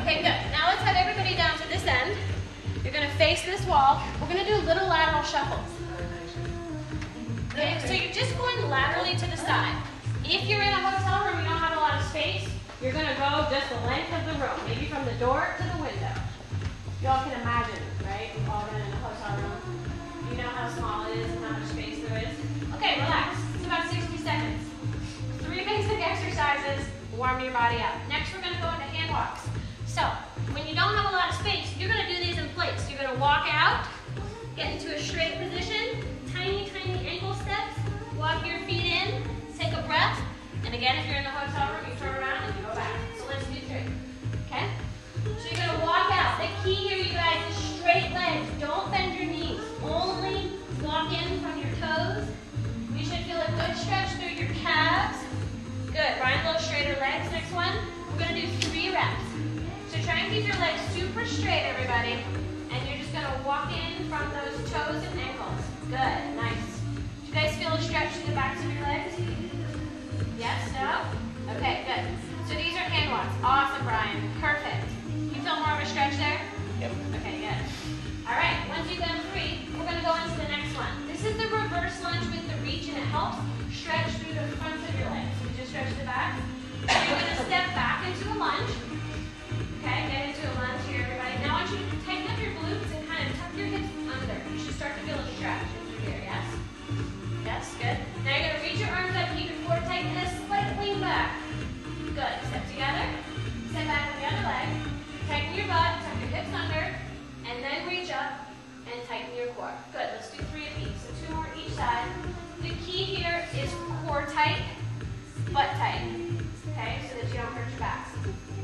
Okay, good. Now let's have everybody down to this end. You're gonna face this wall. We're gonna do little lateral shuffles. Okay, so you're just going laterally to the side. If you're in a hotel room, you don't have a lot of space, you're gonna go just the length of the room, maybe from the door to the window. You all can imagine, right? We've all been in a hotel room. You know how small it is and how much space there is. Okay, relax. It's about 60 seconds. Three basic exercises, warm your body up. Next, we're gonna go into hand walks. So, when you don't have a lot of space, you're gonna do these in place. You're gonna walk out, get into a straight position, tiny, tiny ankle steps, walk your feet in, take a breath, and again, if you're in the hotel room, you turn around and you go back. So let's do three, okay? So you're gonna walk out. The key here, you guys, is straight legs. Don't bend your knees. Only walk in from your toes. You should feel a good stretch through keep your legs super straight, everybody. And you're just gonna walk in from those toes and ankles. Good, nice. Do you guys feel a stretch through the backs of your legs? Yes, no? Okay, good. So these are hand walks. Awesome, Brian. Perfect. You feel more of a stretch there? Yep. Okay, good. All right, once you've done three, we're gonna go into the next one. This is the reverse lunge with the reach and it helps stretch through the front of your legs. So you just stretch the back. You're gonna step back into a lunge. Tight. Okay, so that you don't hurt your back.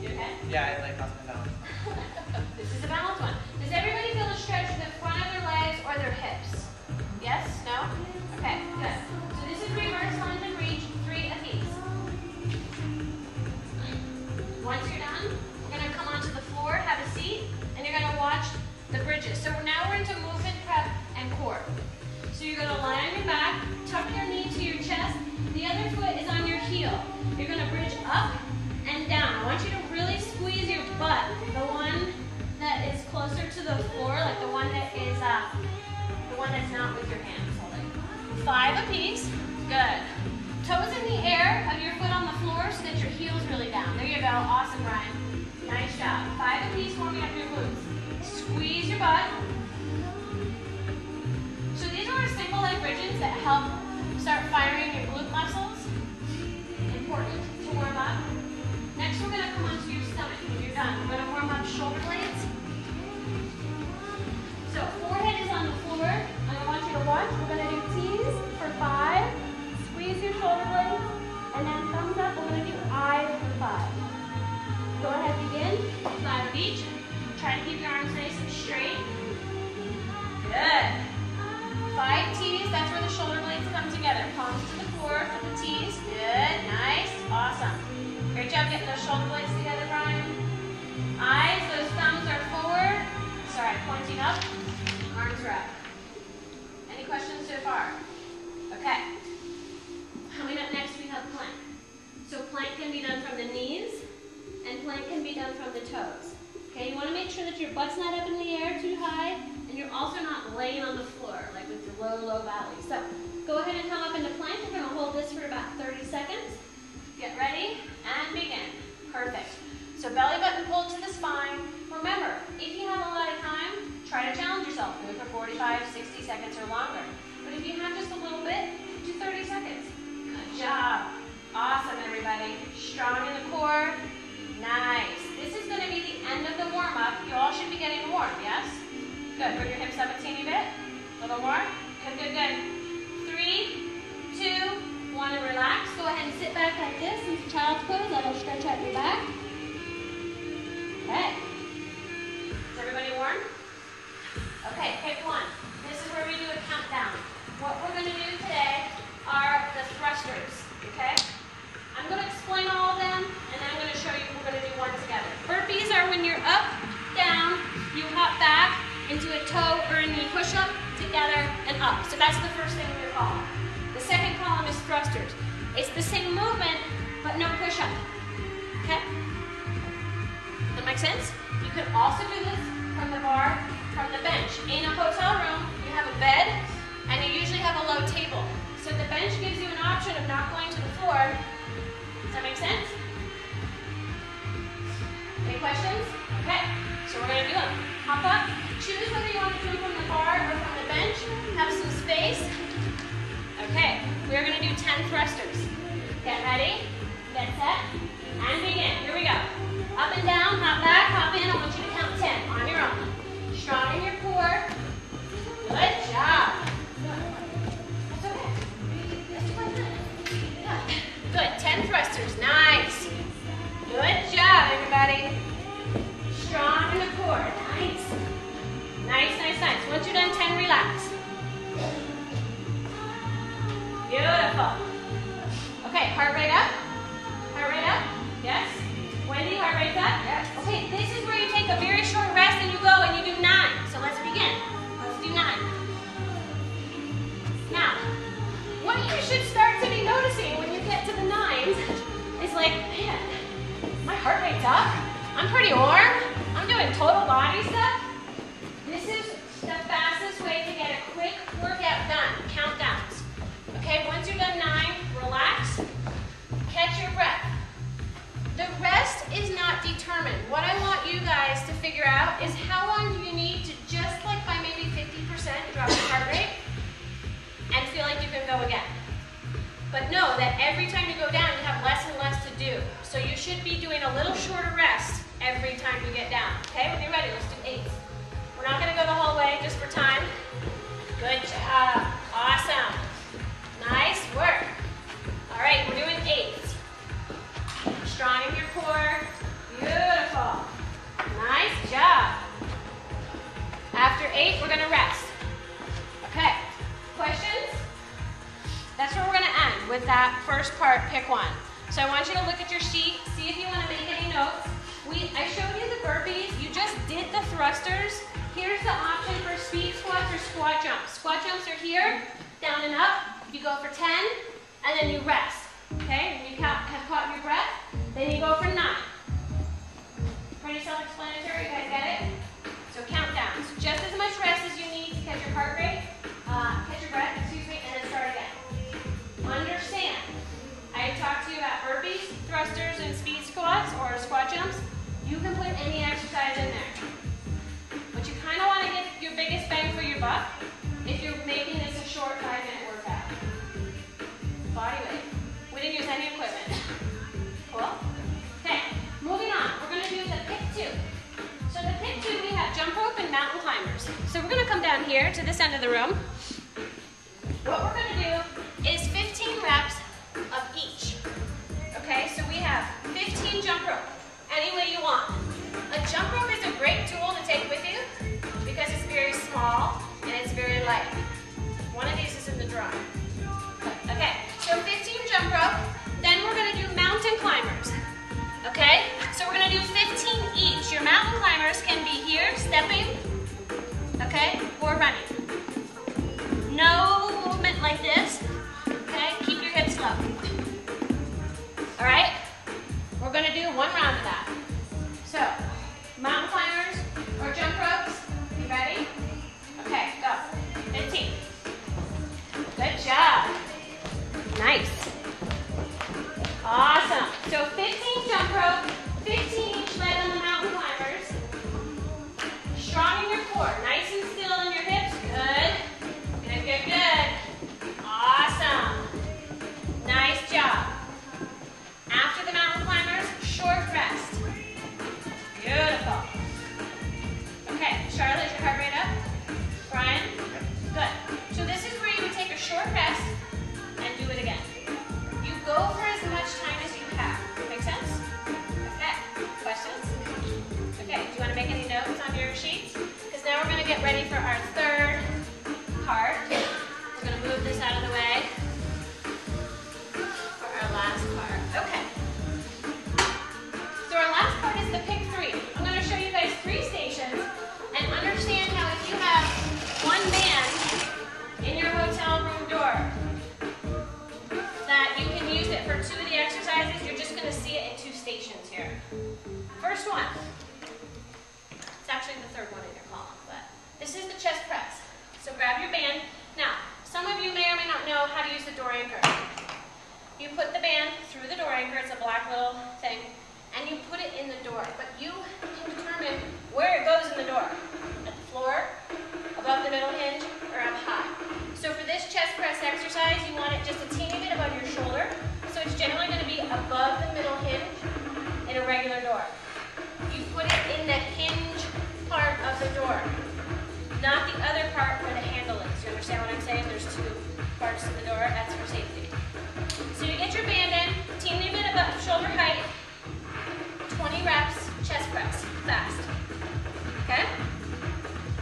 You okay? Yeah, I like hospital Bridge up and down. I want you to really squeeze your butt, the one that is closer to the floor, like the one that is, uh, the one that's not with your hands holding. Five apiece, good. Toes in the air of your foot on the floor so that your heel's really down. There you go, awesome, Ryan. Nice job. Five apiece, warming up your glutes. Squeeze your butt. So these are our simple leg bridges that help start firing your glute muscles. Important to warm up. Next, we're gonna come onto your stomach when you're done. We're gonna warm up shoulder blades. So the shoulder blades together, Brian. Eyes, those thumbs are forward. Sorry, pointing up. Arms are up. Any questions so far? Okay. Coming up next, we have plank. So plank can be done from the knees, and plank can be done from the toes. Okay, you want to make sure that your butt's not up in the air too high, and you're also not laying on the floor, like with your low, low belly. So go ahead and come up into plank. We're going to hold this for about 30 seconds. Get ready and begin. Perfect. Make sense? You could also do this from the bar, from the bench. In a hotel room, you have a bed, and you usually have a low table. So the bench gives you an option of not going to the floor. Does that make sense? Any questions? Okay, so we're gonna do them. Hop up, choose whether you want to do it from the bar or from the bench. Have some space. Okay, we're gonna do 10 thrusters. Get ready, get set, and begin. Here we go. Up and down, hop back, hop in. Heart rate's up. I'm pretty warm. I'm doing total body stuff. This is the fastest way to get a quick workout done. Countdowns. Okay, once you're done nine, relax, catch your breath. The rest is not determined. What I want you guys to figure out is how long do you need to just like by maybe 50% drop your heart rate and feel like you can go again. But know that every time you go down, you have less should be doing a little shorter rest every time you get down. Okay, when you're ready, let's do eight. We're not gonna go the whole way just for time. Good job, awesome. Nice work. All right, we're doing eight. Strong in your core, beautiful. Nice job. After eight, we're gonna rest. Okay, questions? That's where we're gonna end with that first part, pick one. So I want you to look at your sheet, see if you wanna make any notes. We, I showed you the burpees, you just did the thrusters. Here's the option for speed squats or squat jumps. Squat jumps are here, down and up. You go for 10, and then you rest. Okay, when you count, have caught your breath, then you go for nine. Pretty self-explanatory, you guys get it? Down here to this end of the room. What we're going to do is 15 reps of each. Okay, so we have 15 jump rope, any way you want. A jump rope is a great tool to take with you because it's very small and it's very light. One of these is in the drawing. Okay, so 15 jump rope, then we're gonna do mountain climbers. Okay, so we're gonna do 15 each. Your mountain climbers can be here, stepping, okay, We're running. out of the way for our last part. Okay. So our last part is the pick three. I'm going to show you guys three stations and understand how if you have one band in your hotel room door that you can use it for two of the exercises, you're just going to see it in two stations here. First one. It's actually the third one in your column, but this is the chest press. So grab your band. Now, some of you the door anchor. You put the band through the door anchor, it's a black little thing, and you put it in the door. But you can determine where it goes in the door. At the floor, above the middle hinge, or up high. So for this chest press exercise, you want it just a teeny bit above your shoulder. So it's generally going to be above the middle hinge in a regular door. You put it in the hinge part of the door, not the other part where the handle is. You understand what I'm saying? There's two parts to the door. That's for safety. So you get your band in, teeny bit above shoulder height, 20 reps, chest press, fast. Okay?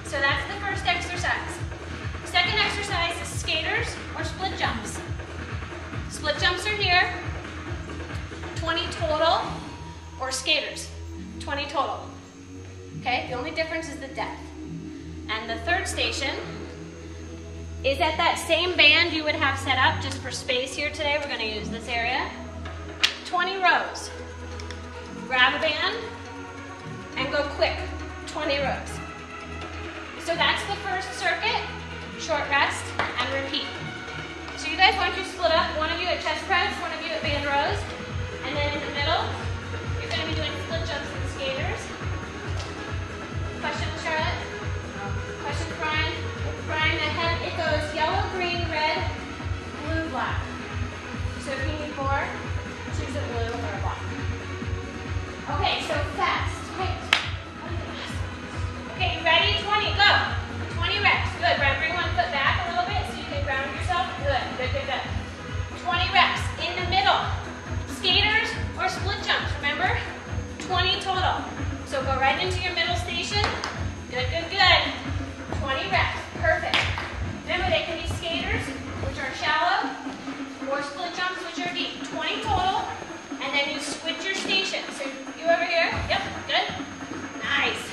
So that's the first exercise. Second exercise is skaters or split jumps. Split jumps are here, 20 total, or skaters, 20 total. Okay, the only difference is the depth. And the third station is at that same band you would have set up just for space here today. We're going to use this area. 20 rows. Grab a band and go quick, 20 rows. So that's the first circuit, short rest, and repeat. So you guys, why don't you split up? One of you at chest press, one of you at band rows, and then in the middle, you're going to be doing split jumps and skaters. Question, Charlotte? Question, Brian? Brian, ahead it goes yellow, green, red, blue, black. Deep. 20 total, and then you switch your station. So you over here. Yep, good. Nice.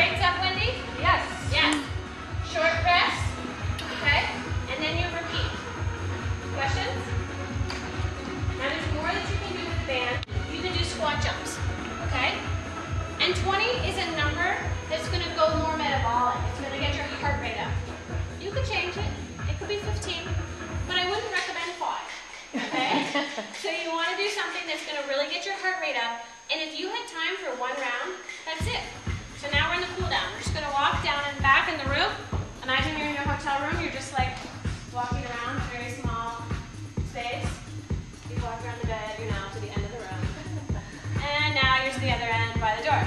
Heart rate's you're just like walking around, very small space. You walk around the bed. You're now to the end of the room. And now you're to the other end by the door.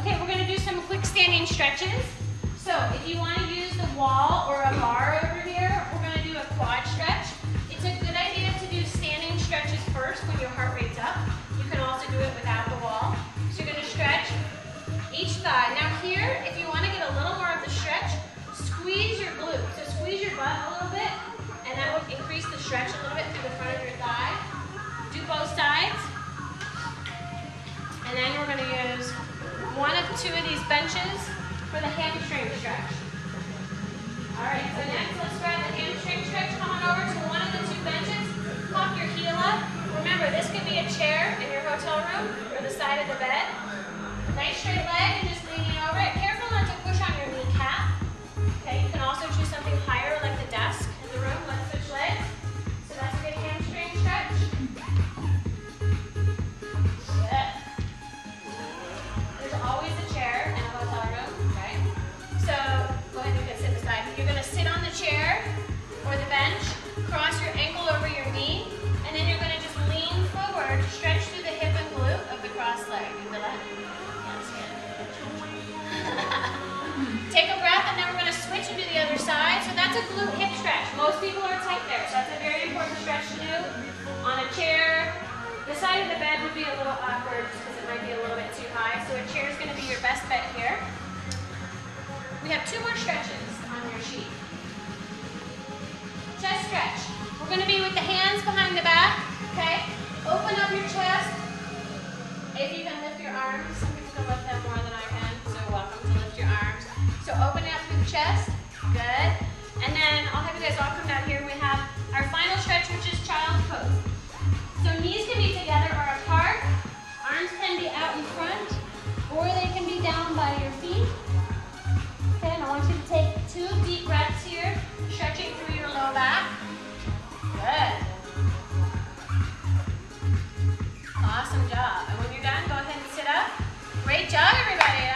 Okay, we're going to do some quick standing stretches. So if you want to use the wall or a bar over here, we're going to do a quad stretch. It's a good idea to do standing stretches first when your heart rate's up. You can also do it without the wall. So you're going to stretch each thigh. Now here, if you want to get a little more of the stretch, two of these benches for the hamstring stretch. All right, so next let's grab the hamstring stretch. Come on over to one of the two benches. Pop your heel up. Remember, this could be a chair in your hotel room or the side of the bed. Nice straight leg and just leaning over it. Glute hip stretch. Most people are tight there, so that's a very important stretch to do on a chair. The side of the bed would be a little awkward because it might be a little bit too high. So a chair is going to be your best bet here. We have two more stretches on your sheet. Chest stretch. We're going to be with the hands behind the back, okay? Open up your chest, If you can lift your arms, some people can lift them more than I can, so welcome to lift your arms. So open up your chest, good. And then I'll have you guys all come down here. We have our final stretch, which is child's pose. So knees can be together or apart. Arms can be out in front, or they can be down by your feet. Okay, and I want you to take two deep breaths here, stretching through your low back. Good. Awesome job. And when you're done, go ahead and sit up. Great job, everybody.